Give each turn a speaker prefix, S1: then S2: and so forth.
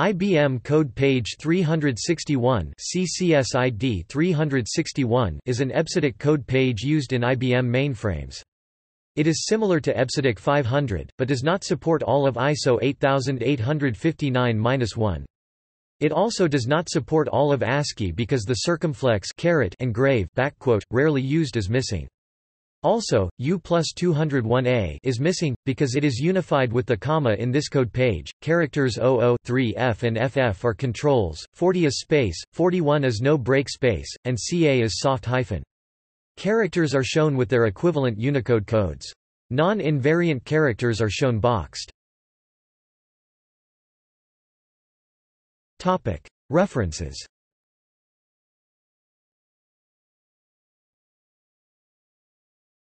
S1: IBM Code Page 361 CCSID 361 is an EBCDIC code page used in IBM mainframes. It is similar to EBCDIC 500, but does not support all of ISO 8859-1. It also does not support all of ASCII because the circumflex and grave backquote, rarely used is missing. Also, U plus 201A is missing, because it is unified with the comma in this code page. Characters 00, 3F and FF are controls, 40 is space, 41 is no break space, and CA is soft hyphen. Characters are shown with their equivalent Unicode codes. Non-invariant characters are shown boxed. References